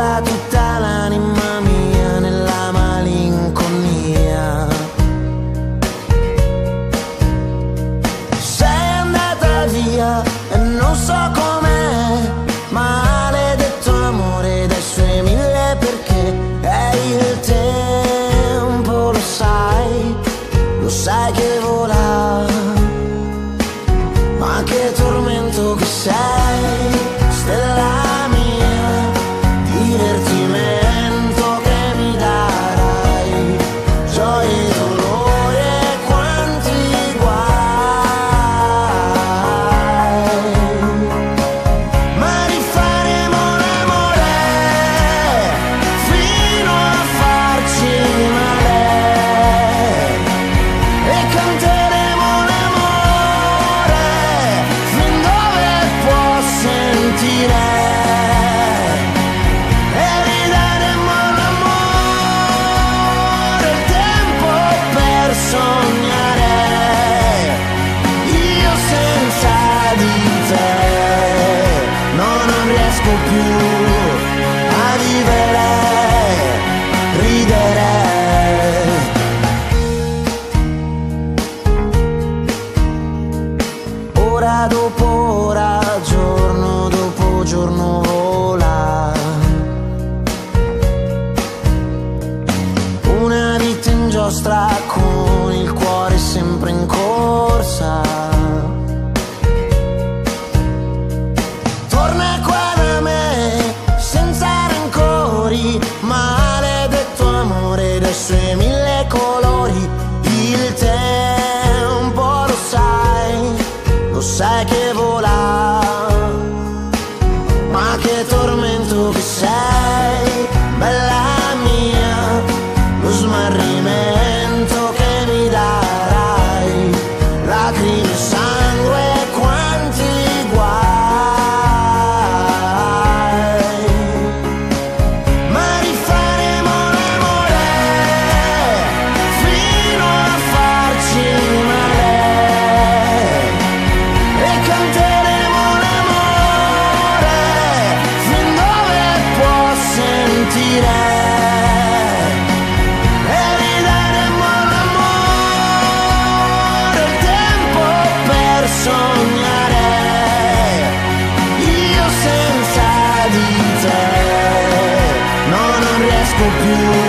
vola tutta l'anima mia nella malinconia. Sei andata via e non so com'è, maledetto amore dai suoi mille perché è il tempo, lo sai, lo sai che vola, ma che tormento che sei. Giostra con il cuore sempre in corsa. Torna qua da me senza rancori, maledetto amore dai suoi mille colori. Il tempo lo sai, lo sai che vola, ma che tormento che sei, poco you.